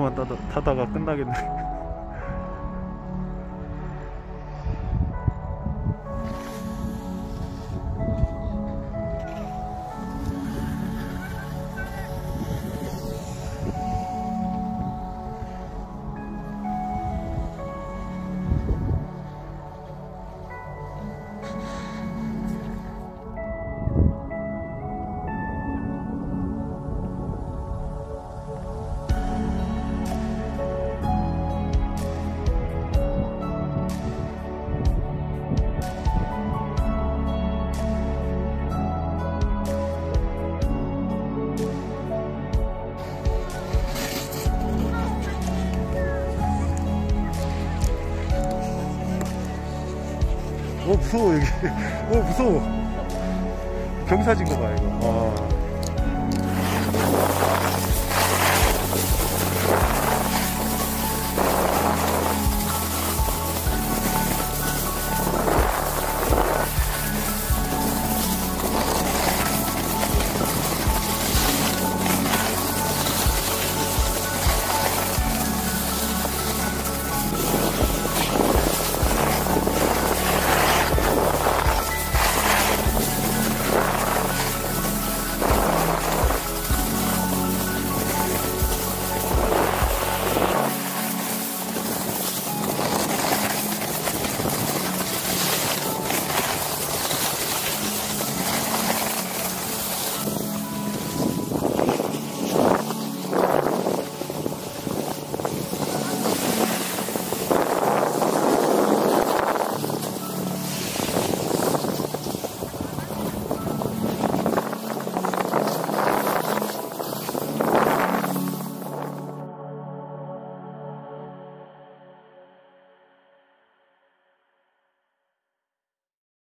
보트만 타다, 타다가 끝나겠네. 무서워 여기 어 무서워. 경사진 거봐 이거. 아.